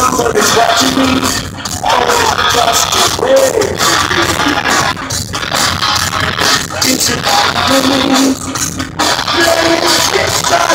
Somebody's watching me. Oh, just wait. It's about me. Play it